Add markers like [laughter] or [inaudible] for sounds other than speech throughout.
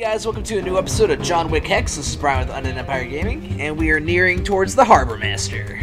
guys, welcome to a new episode of John Wick Hex. This is Brian with Undead Empire Gaming, and we are nearing towards the Harbor Master.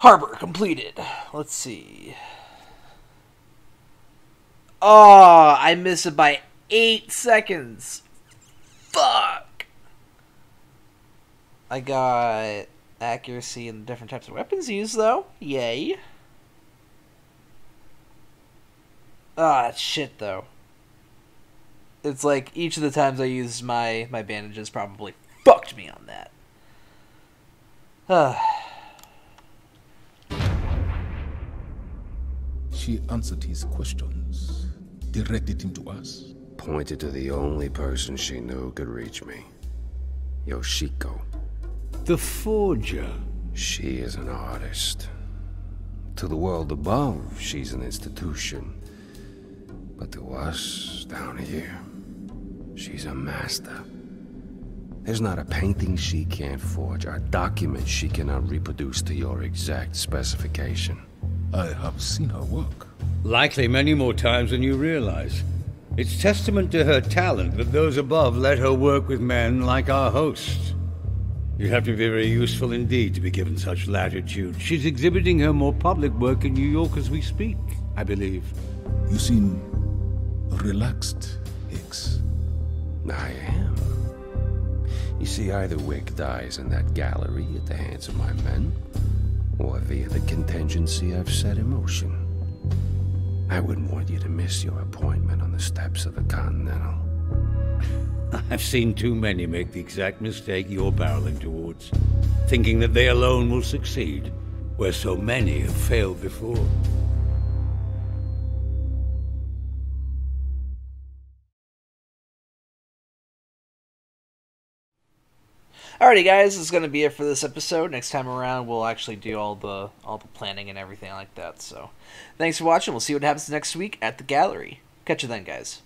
Harbor completed. Let's see. Oh, I missed it by eight seconds. Fuck. I got accuracy in different types of weapons used, though. Yay. Ah, shit, though. It's like each of the times I used my, my bandages probably fucked me on that. [sighs] Ah. She answered his questions, directed him to us. Pointed to the only person she knew could reach me. Yoshiko. The Forger. She is an artist. To the world above, she's an institution. But to us, down here, she's a master. There's not a painting she can't forge, a document she cannot reproduce to your exact specification. I have seen her work. Likely many more times than you realize. It's testament to her talent that those above let her work with men like our host. You have to be very useful indeed to be given such latitude. She's exhibiting her more public work in New York as we speak, I believe. You seem relaxed, Hex. I am. You see, either Wick dies in that gallery at the hands of my men, or via the contingency I've set in motion. I wouldn't want you to miss your appointment on the steps of the Continental. [laughs] I've seen too many make the exact mistake you're barreling towards, thinking that they alone will succeed, where so many have failed before. Alrighty, guys, this is gonna be it for this episode. Next time around, we'll actually do all the all the planning and everything like that. So, thanks for watching. We'll see what happens next week at the gallery. Catch you then, guys.